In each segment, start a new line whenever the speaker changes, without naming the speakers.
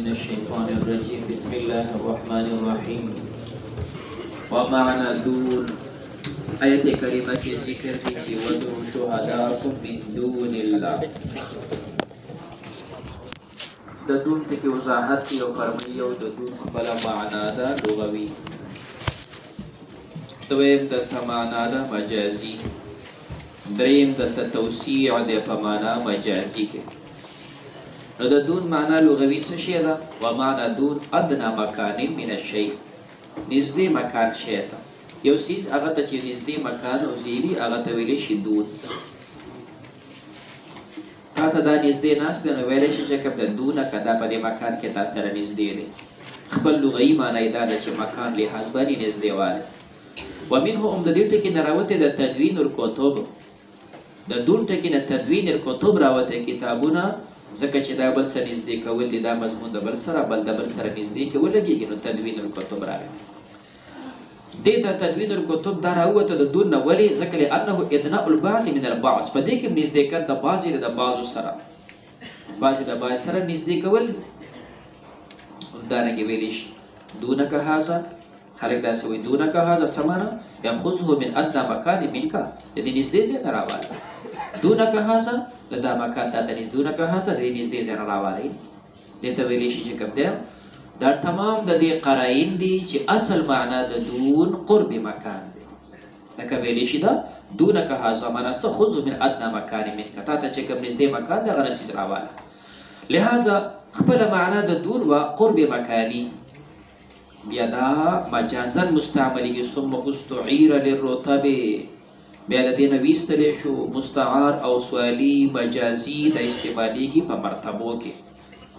من الشيطان الرجيم بسم الله الرحمن الرحيم ومعنى دون آية كريمة ذكر به ودعو شهداءكم من دون الله د دون ټکی وضاحت یو فرمایي او د دون خپل معنا ده لغوي دویم د تمانا ده مجازي دریم د توسیع د په معنا مجازي کې نو د دون معنا لغوي څه شی ده؟ ومعنا دون ادنى مکان من الشيء نږدې مکان شی ته یو څیز هغه ته چې نږدې مکان او ځای وي هغه ته ویلی شي دون تا ته دا نږدې ناست دی نو ویلی شي چې کوم د دونه که دا په دې مکان کې تا سره نږدې دی خپل لغوي معنا یې دا ده چې مکان لحاظ باندې نږدېوالی ومنه هم د دې ټکي نه راوتې د تدوین الکتب د دون ټکي نه تدوین الکتب راوتی کتابونه ځکه چې دا بل سره نږدې کول دي دا مضمون د بل سره بل د بل سره نږدې کې ولګېږي نو تدوین الکتب راغی دې ته تدوین الکتب دا راووته د دون نه ولې ځکه لانه ادناء البعض من البعض په دې کې نږدېکت د بعضې د بعضو سره بعضې د بعضې سره نږدې کول همدارنګې ویلی شي دونک هذا خلک داسې وایي دونک هذا څه معنا یخذه من ادنا مکان منک د دې نږدې ځای نه راواله دونک هذا د دا مکان تا ته دونک هذا د دې نږدې ځای نه راواله دې ته ویلی شي چې کوم دی دا تمام د دې قرائن دي چې اصل معنا د دون قرب مکان دی لکه ویلی شی ده دونک هذا مانا سه خذ من ادنى مکان منک تا ته چې کوم نږدې مکان دغه نسیز راواله لهذا خپل معنا د دون و قرب مکانی بیا دا مجازا مستعملیږي ثم استعير للرتب بیا د دینه ویستل شو مستعار او سوالی مجازی د استعمالیږي په مرتبو کې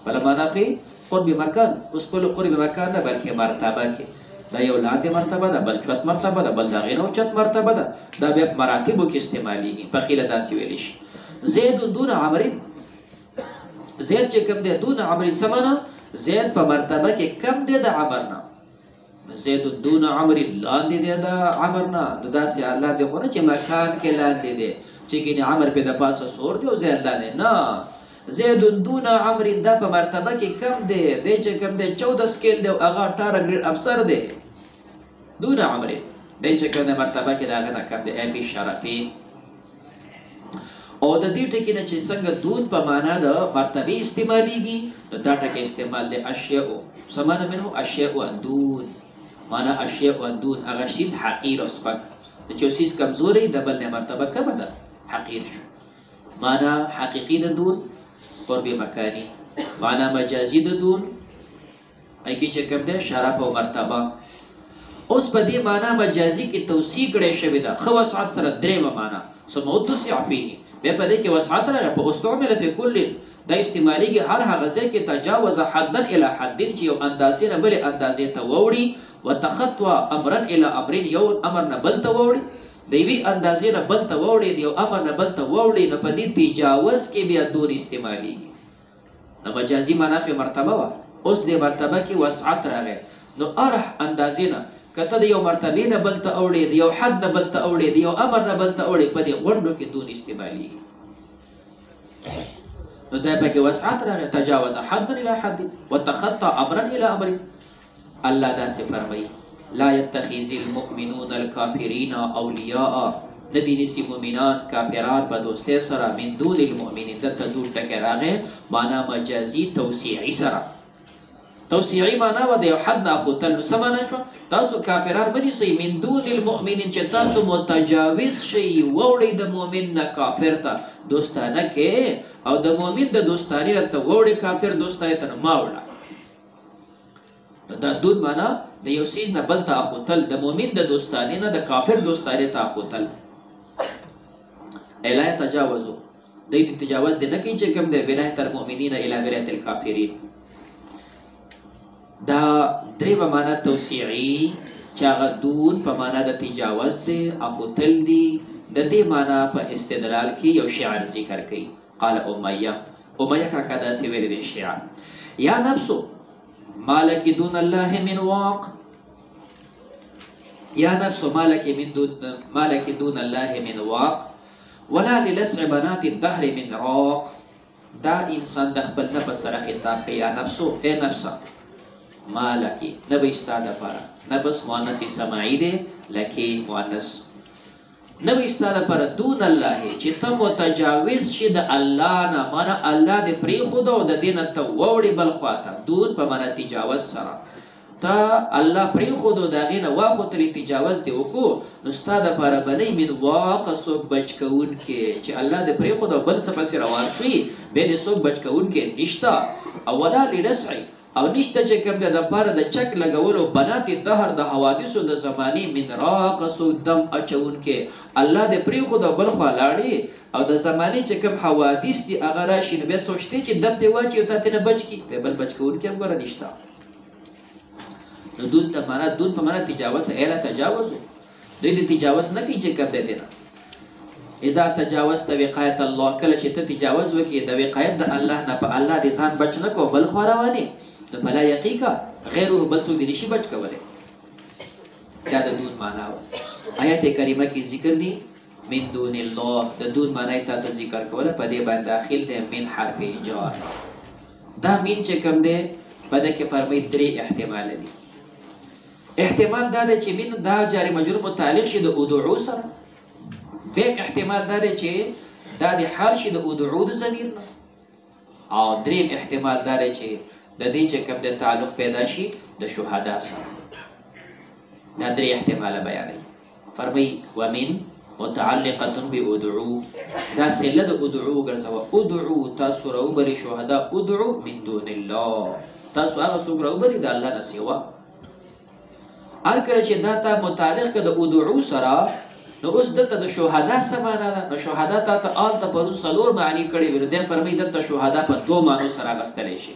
بل معنا کې قرب مکان اوس په قرب مکان نه بلکې مرتبه کې دا یو لاندې مرتبه ده بل چوت مرتبه ده بل دا غیر او چت مرتبه ده دا بیا په مراتبو کې استعمالېږي په قیله داسې ویل شي زید دون عمر زید چې کم دی دون عمر څه معنا زید په مرتبه کې کم دی د عمر نه زید دون عمر لاندې دی دا عمر نه نو داسې الله دې خو نه چې مکان کې لاندې دی چې ګینې عمر په د پاسه سور دی او زید لاندې نه زید دون عمر دا په مرتبه کې کم دی دی چې کم دی 14 سکیل دی او هغه 18 ګریډ افسر دی دون عمر دی چې کم دی مرتبه کې دا غنه کم دی اپی شرفي او د دې ټکي نه چې څنګه دود په معنا د مرتبه استعمالیږي نو دا ټکی استعمال دی اشیاء سمانه منه اشیاء اندون معنا اشیاء اندون هغه شیز حقیر او سپک چې اوسیز کمزوري د بل نه مرتبه کمه ده حقیر شو معنا حقیقی د دون قرب مکانی معنا مجازی د دون ای کې چې کوم دی شرف او مرتبه اوس په دې معنا مجازي کې توسیع کړی شوې ده خو وسعت سره درېمه معنا ثم اتسع فيه بیا په دې کې وسعت راغی په استعمل فی کل دا استعمالیږي هر هغه ځای کې تجاوز حدا الی حد چې یو اندازې نه بلې اندازې ته ووړي وتخطوا امرا الی امر یو امر نه بل ته ووړي د یوې اندازې نه بل ته ووړي د یو امر نه بل ته ووړي نو په دې تجاوز کې بیا دون استعمالیږي د مجازي مانا کې مرتبه وه، اوس دې مرتبه کې وسعت راغی، نو هر اندازې نه که ته د یو مرتبې نه بل ته اوړې، د یو حد نه بل ته اوړې، د یو امر نه بل ته اوړې، په دې غونډو کې دون استعمالېږي. نو دا پکې وسعت راغی، تجاوز حدا الی حد وتخطا امرا الی امر. الله داسې فرمایي لا یتخذ المؤمنون الکافرین اولیاء نه دي نیسي مؤمنان کافران په دوستۍ سره من دون المؤمنین دلته دون ټکی راغی معنا مجازي توسیعي سره توسیعي معنا و د یو حد نه اخوتل نو څه معنا شوه تاسو کافران مه نیسئ من دون المؤمنین چې تاسو متجاوز شئ ووړئ د مؤمن نه کافر ته دوستانه کې او د مؤمن د دوستاني نه ته ووړئ کافر دوستاني ته نو ما وړه دا دود معنا د یو سیز نه بل ته اخوتل د مؤمن د دوستانه نه د کافر دوستانه ته اخوتل الا تجاوزو د دې تجاوز د نکې چې کوم د ولایت المؤمنین الی ولایت الکافرین دا درې په معنا توسیعی چې هغه دود په معنا د تجاوز دی اخوتل دی د دې معنا په استدلال کې یو شعر ذکر کړي قال امیه امیه کاکا داسې ویلې دی شیعه یا نفسو مالک دون الله من واق یا نفس مالک من دون مالک دون الله من واق ولا للسع بنات الدهر من راق دا انسان د خپل نفس سره خطاب کوي یا نفسو اے نفسه مالکی نبی استاد پارا نفس مؤنث سماعی دی لکی مؤنث نه وي ستا لپاره دون الله چې ته متجاوز شې د الله نه معنی الله دې پرېښود او د دې نه ته واوړې بل خواته دون په معنی تجاوز سره ته الله پرېښود او د هغې نه واخوتلې تجاوز دې وکړو نو ستا دپاره به نه من واک څوک بچ کوونکی چې الله دې پرېښود او بل څه پسې روان شوې بیا دې څوک بچ کوونکی نشته او ولا لنسعي او نشته چې کوم د دپاره د چک لګولو بنات دهر د حوادثو د زمانې من راق سوک دم اچون کې الله د پری خود او بل خوا لاړې او د زمانې چې کوم حوادث دی اغا راشي نو بیا سوچته چې دم دی واچي او تاته نه بچ کی به بل بچ کون کې هم ګره نشته نو دون ته معنا دون په معنا تجاوز اله تجاوز دوی ته تجاوز نه کوي چې کوم دی دینه اذا تجاوزت وقایت الله کله چې ته تجاوز وکې د وقایت د الله نه په الله دې ځان بچ نه کو بل خو روانې نو فلا یقیکا غیره بل څوک دې نشي بچ کولی دا د دون معنا و آیت کریمه کې ذکر دي من دون الله د دون معنی ته ته ذکر کوله په دې باندې داخل دی من حرف جار دا من چې کوم دی په دې کې فرمایي درې احتمال دي احتمال دا دی چې من دا جار مجرور متعلق شي د ادعو سره دیم احتمال دا دی چې دا د حال شي د ادعو د ضمیر نه او دریم احتمال دا دی چې د دې چې کوم د تعلق پیدا شي د شهدا سره دا درې احتمال بیانوي فرمي ومن متعلقه بادعو دا سله د ادعو ګرځوه ادعو تاسو راوبلې شهدا ادعو من دون الله تاسو هغه څوک راوبلې د الله نه سیوا هر کله چې دا تا متعلق کړه د ادعو سره نو اوس دلته د شهدا سمانا ده نو شهدا تا ته آل ته پرون سلور معنی کړي ورته فرمي دلته شهدا په دوه معنی سره غستلې شي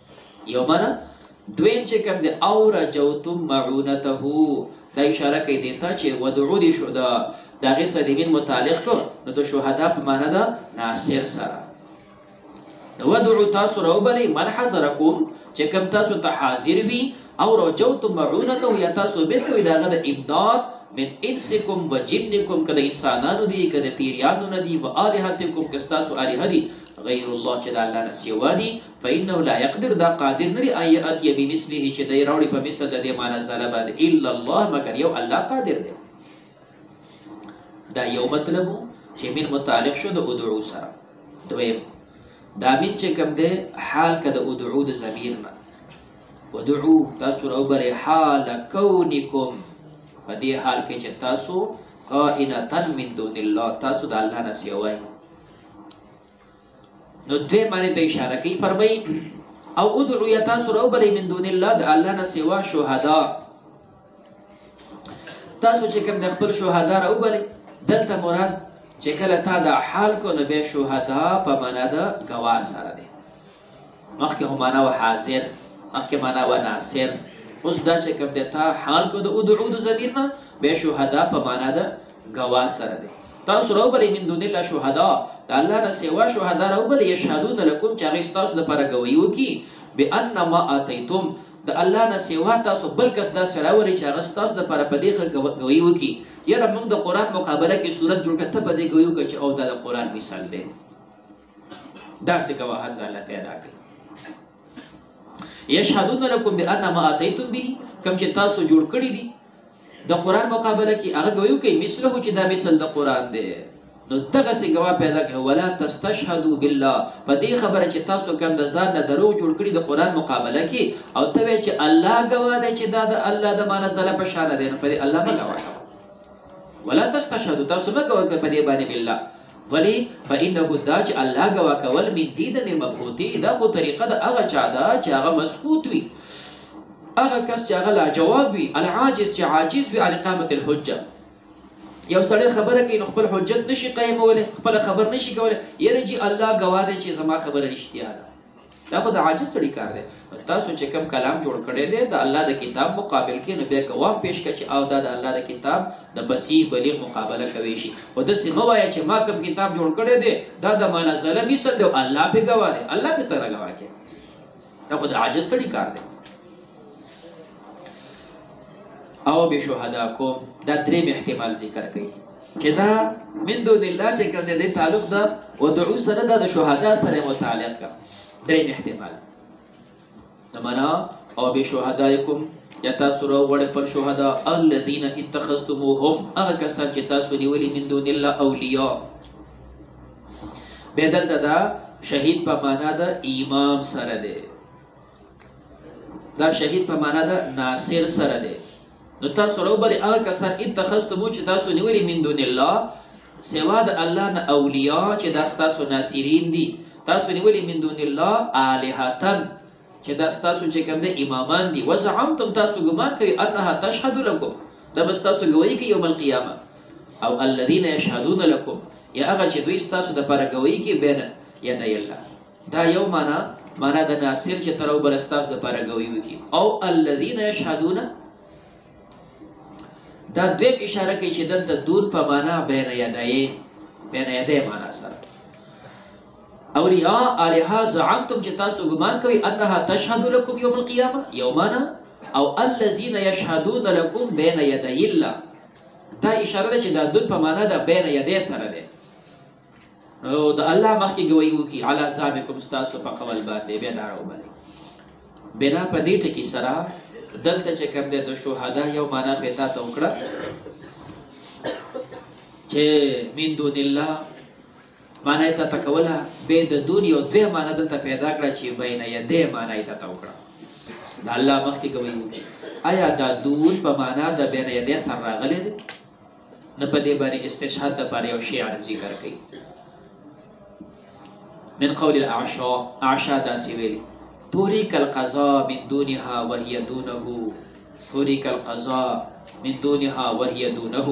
یو معنا دویم چې کوم دی او رجوتم معونته دا اشاره کوي دی ته چې ودعو دي شو دا د هغې سره د مین متعلق کو نو د شهدا په معنا ده ناصر سره د ودعو تاسو راوبلئ من حضرکم چې کوم تاسو ته حاضر وي او رجوتم معونته یا تاسو به کوي د هغه د امداد من انسکم و جنکم که د انسانانو دي که د پیریانو نه دي و آلهتکم که ستاسو آلهه دي غیر الله چې د الله نه سوا دي فانه لا يقدر دا قادر نه دی ان ياتي بمثله چې دی راوړي په مثل د دې ما نزله باندې الا الله مګر یو الله قادر دی دا یو مطلب چې من متعلق شو د ادعو سره دویم دا من چې کوم دی حال که د ادعو د ضمیر نه ادعو تاسو راوبرې حال کونکم په دې حال کې چې تاسو کائنتا من دون الله تاسو د الله نه سیوای نو دوی معنی ته اشاره کوي فرمایي او ادعو یا تاسو راو بلې من دون الله د الله نه سوا شهدا تاسو چې کوم د خپل شهدا راو بلې دلته مراد چې کله تا دا حال کو نو به شهدا په معنا د گواه سره دی مخکې هم معنا و حاضر مخکې معنا و ناصر اوس دا چې کوم د تا حال کو د ادعو د ضمیر نه به شهدا په معنا ده گواه سره ده تاسو راوبلی من دون الله شهدا د الله نه سوا شهدا راوبلی یشهدون لکم چې هغه تاسو لپاره گواهی وکي بان ما اتیتم د الله نه سوا تاسو بل کس دا سره وري چې هغه تاسو لپاره په دې ښه گواهی وکي یاره موږ د قران مقابله کې صورت جوړ کړه ته په دې گواهی وکړه چې او دا د قران مثال دی داسې ګواهان ځاله پیدا کړي یشهدون لكم بان ما اتیتم به کم چې تاسو جوړ کړی دي د قران مقابله کې هغه ګویو کوي مثله چې دا مثل د قران دی نو دغه سي گواه پیدا کوي ولا تستشهدوا بالله په دې خبره چې تاسو کم د ځان نه دروغ جوړ کړی د قران مقابله کې او ته وی چې الله گواه دی چې دا د الله د مال زله په شان دی نو په دې الله مګواه ولا تستشهدوا تاسو مګواه په دې باندې بالله ولی فانه دا چې الله ګوا کول من دي د مبهوتي دا خو طریقه د هغه چا ده چې هغه مسکوت وي هغه کس چې هغه لا جواب وي العاجز چې عاجز وي عن اقامه الحجه یو سړی خبره کوي نو خپل حجت نشي قائموله خپل خبر نشي کوله یره جی الله گواه دی چې زما خبره رښتیا ده دا خو د عاجز سړي کار دی تاسو چې کوم کلام جوړ کړی دی د الله د کتاب مقابل کې نو بیا ګواه پیش کړه چې او دا د الله د کتاب د فصیح بلیغ مقابله کوي شي خو د سیمه وایي چې ما کوم کتاب جوړ کړی دی دا د منزله مثل دی الله په ګواه دی الله په سره ګواه کې دا خو د عاجز سړي کار دی او به شهدا کوم دا درې احتمال ذکر کړي چې دا من دون الله چې کوم دې تعلق دا ودعو سره دا د شهدا سره متعلق کا درې احتمال نو معنا او به شهدا کوم یا تاسو را وړ پر شهدا الذين اتخذتموهم هغه کسان چې تاسو نیولې من دون الله اولیاء بدل دا شهید په معنا د امام سره دی دا شهید په معنا ده ناصر سره دی نو تاسو روبل هغه کسان اتخذتمو چې تاسو نیولې من دون الله سوا د الله نه اولیاء چې دا تاسو ناصرین دي تاسو نیولې من دون الله الہتن چې دا تاسو چې کوم د امامان دي وزعمتم تاسو ګمان کوي انها تشهد لكم دا بس تاسو ګوي کې یوم القیامه او الذين يشهدون لكم یا هغه چې دوی تاسو د پرګوي کې بین یدای الله دا یو مانا مانا د ناصر چې تر او بل استاس د پاره ګوي وکي او الذين يشهدون دا دویم اشاره کوي چې دلته دون په معنا بین یدای بین یدای معنا سره اولیاء الها زعمتم چې تاسو ګمان کوئ انها تشهد لكم يوم القيامه یومانا او الذين يشهدون لكم بين يدي الله دا اشاره ده چې دا دون په معنا ده بین یدای سره ده او د الله مخکې ګوي وکي علا صاحبکم تاسو په قول باندې بیا دا راوبلې بنا په دې ټکی سره دلته چې کوم د شهدا یو معنا پتا ته وکړه چې من دون الله معنا ته تکولا به د دون یو دوه معنا دلته پیدا کړه چې بین یده معنا ته تا وکړه د الله مخکې کوي آیا دا دون په معنا د بین یده سره راغلی دی نه په دې باندې استشهاد د پاره یو شعر ذکر کړي من قول الاعشا اعشا داسې ویلي توريك القضاء من دونها وهي دونه توريك القضاء من دونها وهي دونه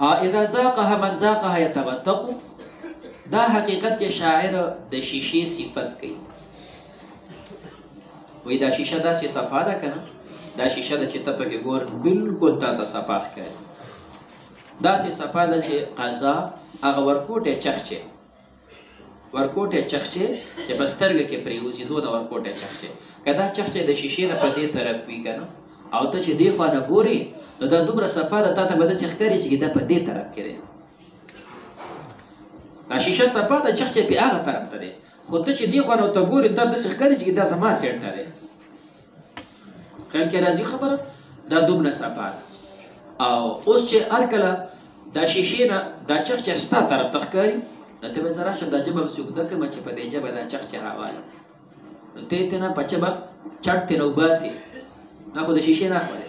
اذا ذاقها من ذاقها يتبتق دا حقیقت کې شاعر د شیشې صفت کوي وای دا شیشه داسې صفا ده کنه دا شیشه ده چې ته پکې ګور بالکل تا ته صفا ښکاري داسې صفا ده چې قضا هغه ورکوټه چخچه ورکوټه چخچه چې بسترګ کې پریوزي دونه ورکوټه چخچه کدا چخچه د شیشې نه په دې طرف وی کنه او ته چې دی خو نه ګوري نو دا دومره صفا ده تا ته به داسې ښکاري چې دا په دې طرف کې دی دا شیشه صفا ده چخچه په هغه طرف ته دی خو ته چې دی خو نو ته ګوري ته داسې ښکاري چې دا زما سیټ نه دی خیال کې راځي خبره دا دومره صفا ده او اوس چې هر کله دا شیشې نه دا چغ چې ستا طرف ته ښکاري نو ته به زه راشه دا جبه مسوک ده کومه چې په دې جبه دا چغ چې راواله نو ته یې ته نه په چبه چټ ترې نه وباسي دا خو د شیشې نه ښکاري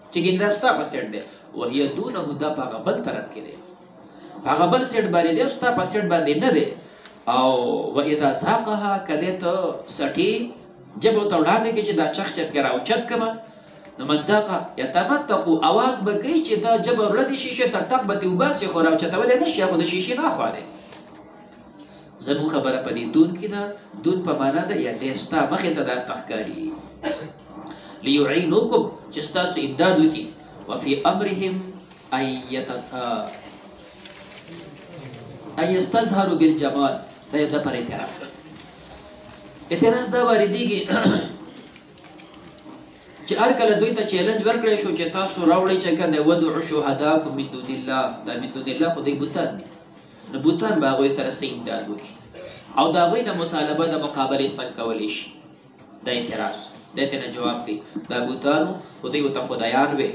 چې ګین دا ستا په سیټ دی وهي دونه دا په هغه بل طرف کې دی هغه بل سیټ باندې دی او ستا په سیټ باندې نه دی او و اذا ساقها کده ته سټي جبو ته وړاندې کې چې دا چخ چت کې راوچت کما نو منځقه یتمتقو आवाज به کوي چې دا جبر لدی شیشه ته ټق به تی وباسي خو راوچتول نه شي خو د شیشه نه خو دی زموږ خبره په دې دون کې ده دون په معنا ده یا دی ستا مخې ته ده پخکاري لیعینوکم چې ستاسو امداد وکړي وفي امرهم ان یستظهروا بالجمال دا یو د پر اعتراض اعتراض دا واردېږي چې هر کله دوی ته چیلنج ورکړی شو چې تاسو راوړئ چې کنه ودعو شهداکم من دون الله دا من دون الله خو دوی بوتان دي نو بوتان به هغوی سره څه امداد وکړي او د هغوی نه مطالبه د مقابلې څنګه کولی شي د اعتراض دی ته نه جواب کوي دا بوتانو خو دوی ورته خدایان وي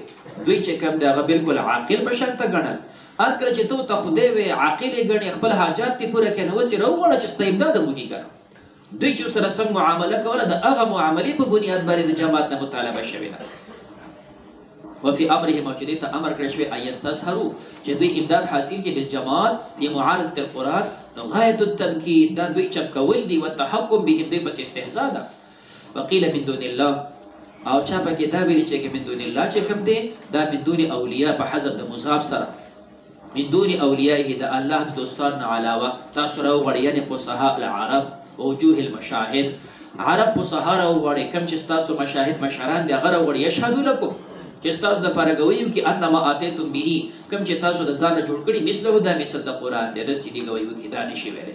دوی چې کوم دی هغه بلکل عاقل په شان ته ګڼل هر کله چې ته ورته خدای وې عاقل یې ګڼې خپل حاجات دې پوره کړې نو اوس یې راوغواړه چې ستا امداد هم وکړي که نه دوی چې ورسره سم معامله کوله د هغه معاملې په بنیاد باندې د جماعت نه مطالبه شوې ده وفي امرهم او چې دوی ته امر کړی شوی ان یستظهرو چې دوی امداد حاصل کړي بالجماعت فی معارضه القرآن نو غایت التمکین دا دوی چپ کول دي والتحکم بهم دوی پس استهزاء ده وقیل من دون الله او چا پکې دا ویلي چې من دون الله چې کوم دی دا من دون اولیاء په حذف د مضاف سره من دون اولیائه د الله د دوستان نه علاوه تاسو راوغواړئ یعنې فصحاء العرب ووجوه المشاهد عرب فصحاء راوغواړئ کوم چې ستاسو مشاهد مشران دي هغه راوغواړئ یشهدو لکم چې ستاسو دپاره ګویي وکړي انما اتیتم به کوم چې تاسو د ځانه جوړ کړي مثله دا مثل د قرآن دی داسې دې ګویي وکړي دا نشي ویلی